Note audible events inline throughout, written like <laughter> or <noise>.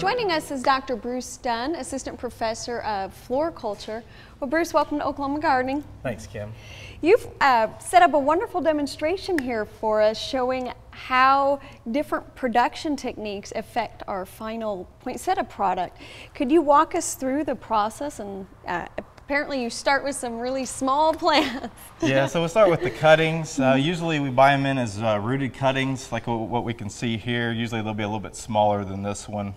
Joining us is Dr. Bruce Dunn, Assistant Professor of Floriculture. Well, Bruce, welcome to Oklahoma Gardening. Thanks, Kim. You've uh, set up a wonderful demonstration here for us showing how different production techniques affect our final poinsettia product. Could you walk us through the process and uh, apparently you start with some really small <laughs> plants. yeah, so we'll start with the cuttings. Uh, usually we buy them in as uh, rooted cuttings, like what we can see here. Usually they'll be a little bit smaller than this one.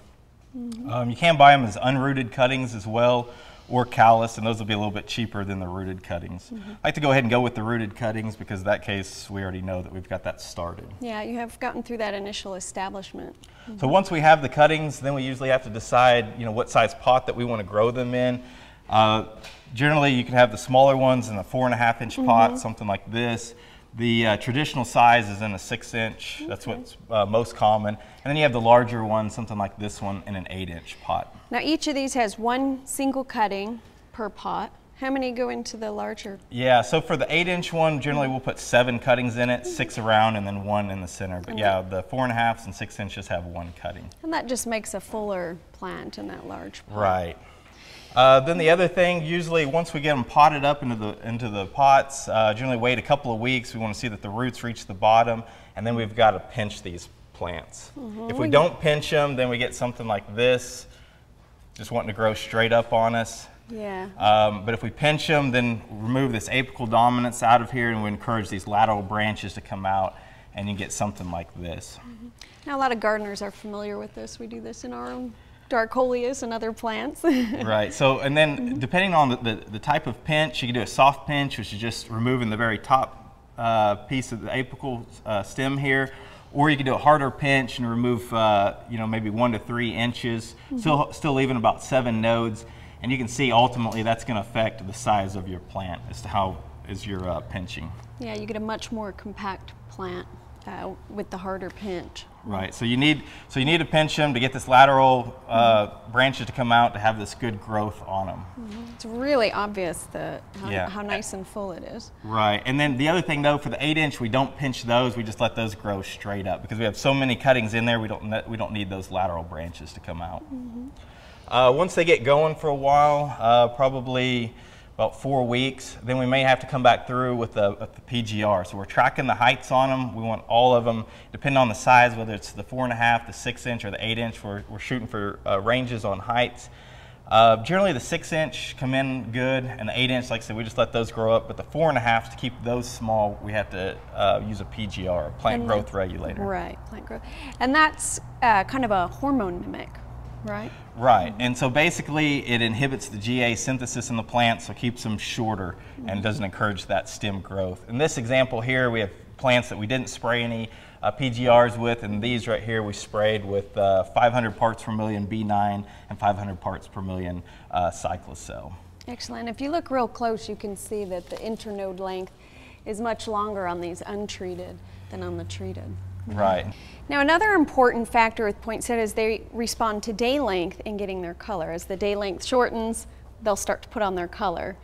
Mm -hmm. um, you can buy them as unrooted cuttings as well, or callus, and those will be a little bit cheaper than the rooted cuttings. Mm -hmm. I like to go ahead and go with the rooted cuttings because in that case we already know that we've got that started. Yeah, you have gotten through that initial establishment. Mm -hmm. So once we have the cuttings, then we usually have to decide, you know, what size pot that we want to grow them in. Uh, generally, you can have the smaller ones in a four and a half inch mm -hmm. pot, mm-hmm. something like this. The uh, traditional size is in a six inch. Okay. That's what's uh, most common. And then you have the larger one, something like this one, in an eight inch pot. Now each of these has one single cutting per pot. How many go into the larger? Yeah, so for the eight inch one, generally we'll put seven cuttings in it, six around and then one in the center. But yeah, the four and a halfs and six inches have one cutting. And that just makes a fuller plant in that large pot. Right. Uh, then the other thing, usually once we get them potted up into the, into the pots, uh, generally wait a couple of weeks. We want to see that the roots reach the bottom, and then we've got to pinch these plants. Mm -hmm. If we don't pinch them, then we get something like this, just wanting to grow straight up on us. Yeah. Um, but if we pinch them, then remove this apical dominance out of here, and we encourage these lateral branches to come out, and you get something like this. Mm -hmm. Now, a lot of gardeners are familiar with this. We do this in our own Darkolias and other plants. <laughs> right. So, and then mm -hmm. depending on the, the, the, type of pinch, you can do a soft pinch, which is just removing the very top uh, piece of the apical uh, stem here, or you can do a harder pinch and remove, uh, you know, maybe one to three inches, mm -hmm. still still leaving about seven nodes, and you can see ultimately that's going to affect the size of your plant as to how is your uh, pinching. Yeah, you get a much more compact plant uh, with the harder pinch. Right. So you need so you need to pinch them to get this lateral uh, mm-hmm. branches to come out to have this good growth on them. Mm -hmm. It's really obvious the how, yeah. how nice and full it is. Right. And then the other thing though, for the eight inch, we don't pinch those. We just let those grow straight up because we have so many cuttings in there. We don't we don't need those lateral branches to come out. Mm -hmm. uh, once they get going for a while, uh, probably about four weeks. Then we may have to come back through with the, with the, PGR. So we're tracking the heights on them. We want all of them, depending on the size, whether it's the four and a half, the six inch, or the eight inch. We're, we're shooting for uh, ranges on heights. Uh, generally, the six inch come in good, and the eight inch, like I said, we just let those grow up. But the four and a half, to keep those small, we have to uh, use a PGR, a plant and growth regulator. Right, plant growth. And that's uh, kind of a hormone mimic, right? Right, and so basically it inhibits the GA synthesis in the plant, so keeps them shorter and doesn't encourage that stem growth. In this example here, we have plants that we didn't spray any uh, PGRs with, and these right here we sprayed with uh, 500 parts per million B9 and 500 parts per million uh, Cycocel. Excellent. If you look real close, you can see that the internode length is much longer on these untreated than on the treated. Right. Now another important factor with poinsettia is they respond to day length in getting their color. As the day length shortens, they'll start to put on their color.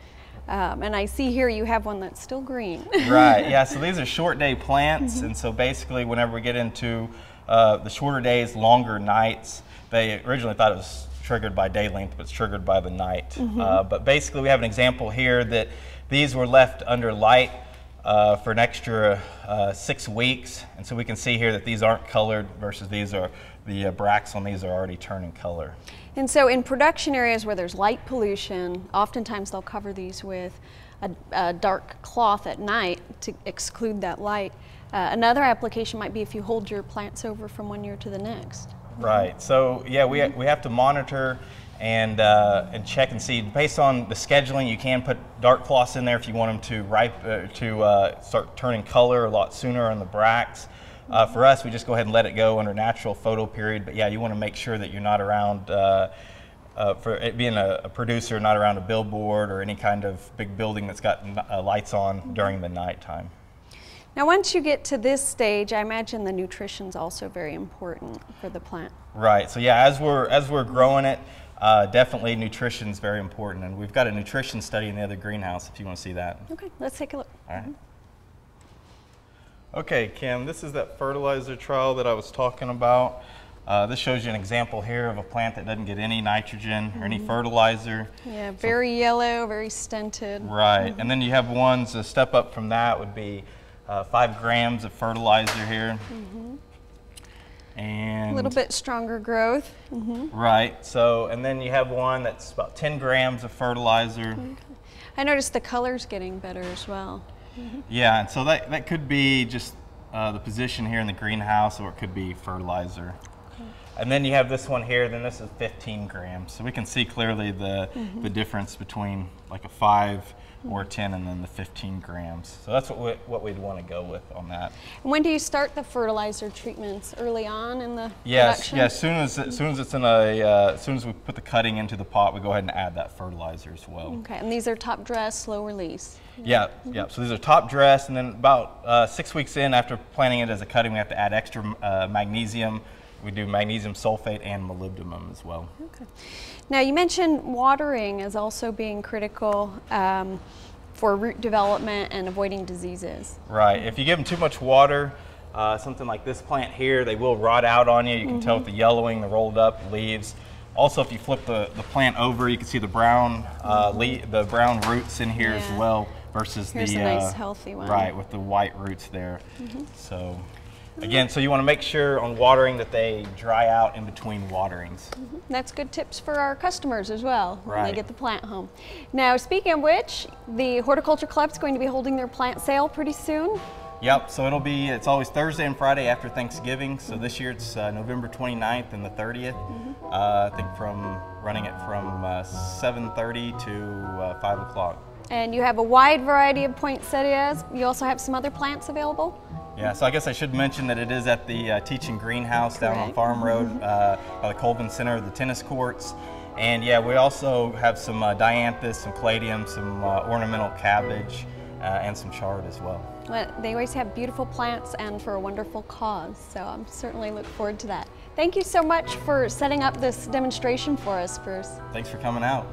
Um, and I see here you have one that's still green. <laughs> right, yeah, so <laughs> these are short day plants, mm -hmm. and so basically whenever we get into uh, the shorter days, longer nights, they originally thought it was triggered by day length, but it's triggered by the night. Mm -hmm. uh, but basically we have an example here that these were left under light uh, for an extra uh, six weeks. And so we can see here that these aren't colored versus these are, the uh, bracts on these are already turning color. And so in production areas where there's light pollution, oftentimes they'll cover these with a, a dark cloth at night to exclude that light. Uh, another application might be if you hold your plants over from one year to the next. Right. So yeah, we, we have to monitor and, uh, and check and see. Based on the scheduling, you can put dark cloths in there if you want them to ripe uh, to uh, start turning color a lot sooner on the bracts. Uh, for us, we just go ahead and let it go under natural photo period. But yeah, you want to make sure that you're not around. Uh, uh, for it being a, a, producer, not around a billboard or any kind of big building that's got lights on during the nighttime. Now, once you get to this stage, I imagine the nutrition is also very important for the plant. Right. So yeah, as we're as we're growing it, uh, definitely nutrition is very important, and we've got a nutrition study in the other greenhouse if you want to see that. Okay, let's take a look. All right. Okay, Kim, this is that fertilizer trial that I was talking about. Uh, this shows you an example here of a plant that doesn't get any nitrogen or any fertilizer. Yeah, very yellow, very stunted. Right, and then you have ones, a step up from that would be uh, five grams of fertilizer here. And A little bit stronger growth. Right, so, and then you have one that's about 10 grams of fertilizer. Okay. I noticed the color's getting better as well. Yeah, and so that, that could be just uh, the position here in the greenhouse or it could be fertilizer. And then you have this one here, then this is 15 grams. So we can see clearly the, the difference between like a 5 or 10 and then the 15 grams. So that's what, we, what we'd want to go with on that. When do you start the fertilizer treatments? Early on in the Yes, production? yes. Soon as as soon as it's in a uh, as soon as we put the cutting into the pot, we go ahead and add that fertilizer as well. Okay, and these are top dress, slow release. Yeah, yeah. So these are top dress, and then about uh, six weeks in after planting it as a cutting, we have to add extra uh, magnesium. We do magnesium sulfate and molybdenum as well. Okay. Now you mentioned watering as also being critical um, for root development and avoiding diseases. Right. If you give them too much water, uh, something like this plant here, they will rot out on you. You can tell with the yellowing, the rolled up leaves. Also, if you flip the, the plant over, you can see the brown uh, le- the brown roots in here Yeah. as well versus Here's the a nice uh, healthy one. Right, with the white roots there. So. Again, so you want to make sure on watering that they dry out in between waterings. That's good tips for our customers as well when they get the plant home. Now, speaking of which, the Horticulture Club's going to be holding their plant sale pretty soon. Yep, so it'll be, it's always Thursday and Friday after Thanksgiving. So this year it's uh, November 29th and the 30th. Uh, I think from, running it from uh, 7.30 to uh, 5 o'clock. And you have a wide variety of poinsettias. You also have some other plants available. Yeah, so I guess I should mention that it is at the uh, Teaching Greenhouse down on Farm Road uh, by the Colvin Center, the tennis courts. And yeah, we also have some uh, dianthus, some caladium, some uh, ornamental cabbage, uh, and some chard as well. Well, They always have beautiful plants and for a wonderful cause, so I'm certainly look forward to that. Thank you so much for setting up this demonstration for us, Bruce. Thanks for coming out.